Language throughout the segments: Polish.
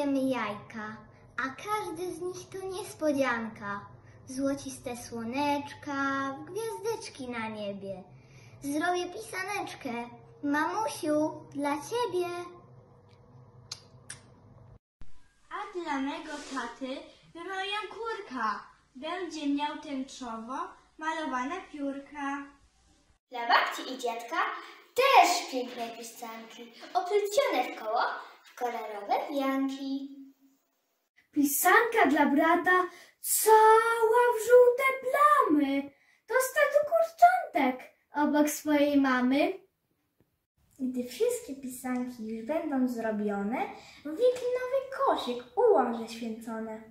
Gotujemy jajka, a każdy z nich to niespodzianka. Złociste słoneczka, gwiazdeczki na niebie. Zrobię pisaneczkę, mamusiu, dla ciebie. A dla mego taty wyroję kurka. Będzie miał tęczowo malowane piórka. Dla babci i dziadka też piękne pisanki, oplecione w koło kolorowe wianki. Pisanka dla brata cała w żółte plamy. To statu kurczątek obok swojej mamy. Gdy wszystkie pisanki już będą zrobione, w wiklinowy koszyk ułożę święcone.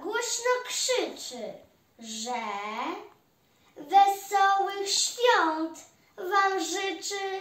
głośno krzyczy, że wesołych świąt Wam życzy.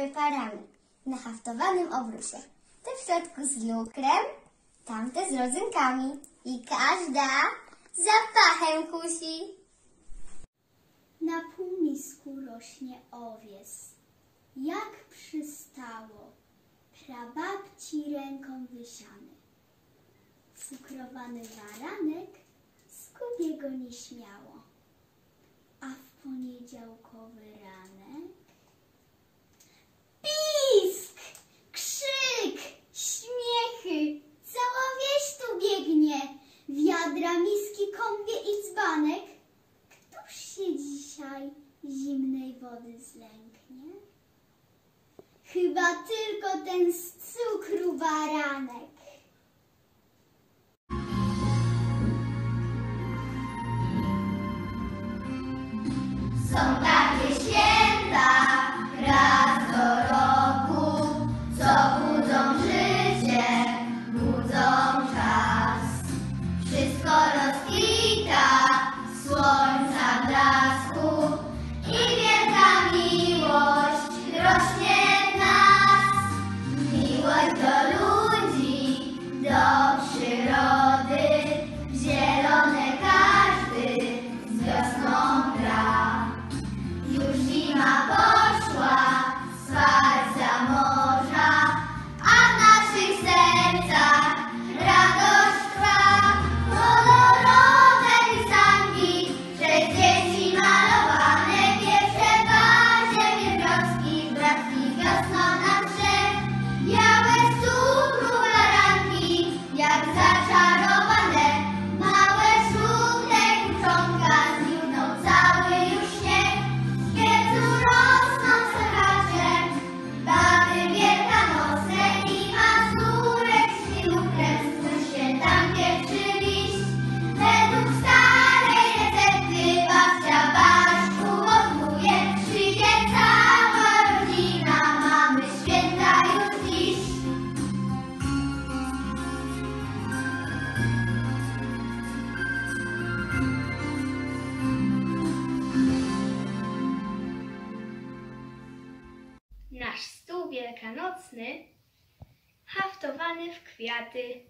Baby parami na haftowanym obrusie. Te w środku z lukrem, tamte z rodzynkami i każda zapachem kusi. Na półmisku rośnie owies, jak przystało, prababci ręką wysiany. Cukrowany baranek skubie go nieśmiało, a w poniedziałkowy ranek ten z cukru baranek. Są haftowany w kwiaty,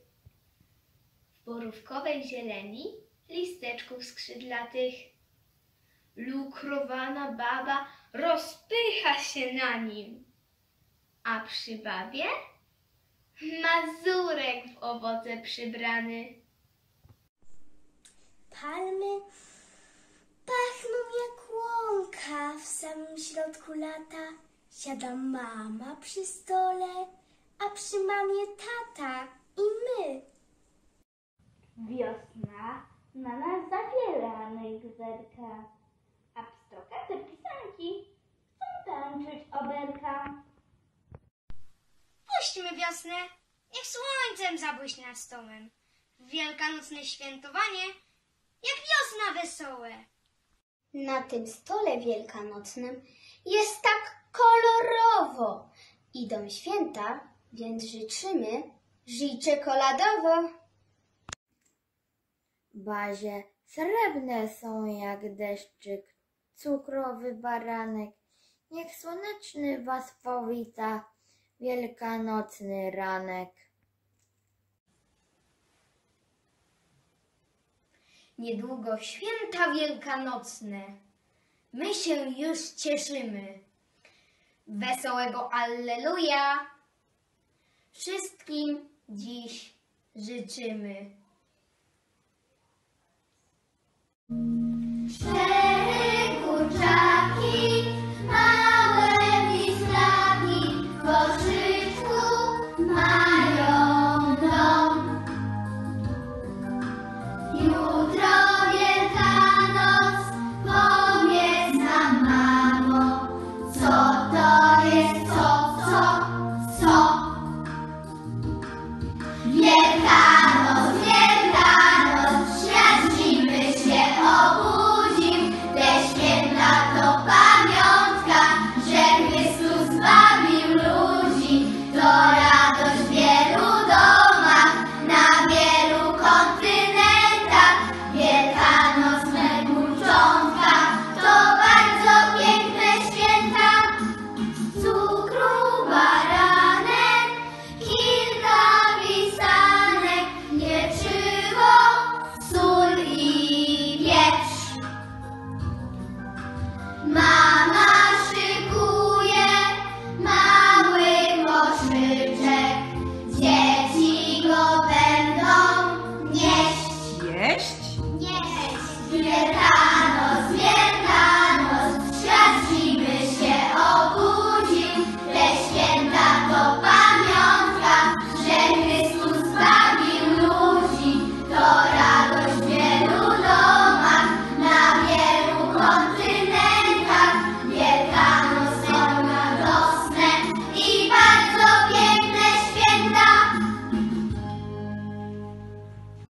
w borówkowej zieleni, listeczków skrzydlatych. Lukrowana baba rozpycha się na nim, a przy babie mazurek w owoce przybrany. Palmy pachną jak łąka w samym środku lata. Siada mama przy stole, a przy mamie tata i my. Wiosna na nas zabieranych zerka, a pstrokate pisanki chcą tańczyć oberka. Puśćmy wiosnę, niech słońcem zabłyśnie nad stołem. Wielkanocne świętowanie, jak wiosna wesołe. Na tym stole wielkanocnym jest tak kolorowo. Idą święta, więc życzymy, żyj czekoladowo. Bazie srebrne są jak deszczyk, cukrowy baranek. Niech słoneczny was powita, wielkanocny ranek. Niedługo święta wielkanocne. My się już cieszymy. Wesołego Alleluja! wszystkim dziś życzymy. Czas.